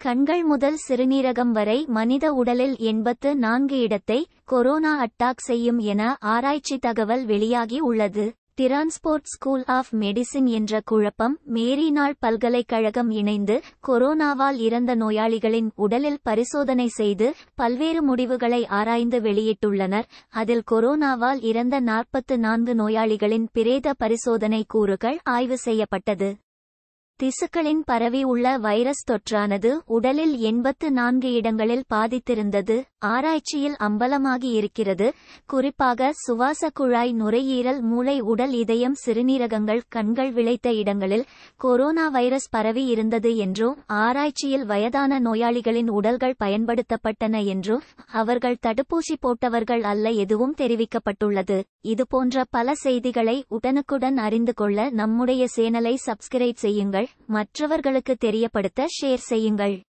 கண்கள் முதல் சிறுநீரகம் வரை மனித உடலில் எண்பத்து நான்கு இடத்தை கொரோனா அட்டாக் செய்யும் என ஆராய்ச்சி தகவல் வெளியாகி உள்ளது. டிரான்ஸ்போர்ட் ஸ்கூல் ஆஃப் மெடிசின் என்ற குழப்பம் மேரிநாள் பல்கலைக்கழகம் இணைந்து கொரோனாவால் இறந்த நோயாளிகளின் உடலில் பரிசோதனை செய்து பல்வேறு முடிவுகளை ஆராய்ந்து வெளியிட்டுள்ளனர். அதில் கொரோனாவால் இறந்த நாற்பத்து நான்கு நோயாளிகளின் பிரேத பரிசோதனை கூறுகள் ஆய்வு செய்யப்பட்டது. திசுக்களின் பரவி உள்ள வைரஸ் தொற்றானது உடலில் எண்பத்து நான்கு இடங்களில் பாதித்திருந்தது. ஆராய்ச்சியில் அம்பலமாகி இருக்கிறது. குறிப்பாக சுவாச குழாய் நுரையீரல் மூளை உடல் இதயம் சிறுநீரகங்கள் கண்கள் விளைத்த இடங்களில் கொரோனா வைரஸ் பரவி இருந்தது என்றும் ஆராய்ச்சியில் வயதான நோயாளிகளின் உடல்கள் பயன்படுத்தப்பட்டன என்றும் அவர்கள் தடுப்பூசி போட்டவர்கள் அல்ல எதுவும் தெரிவிக்கப்பட்டுள்ளது. இதுபோன்ற பல செய்திகளை உடனுக்குடன் அறிந்து கொள்ள நம்முடைய சேனலை சப்ஸ்கிரைப் செய்யுங்கள். மற்றவர்களுக்கு தெரியப்படுத்த ஷேர் செய்யுங்கள்.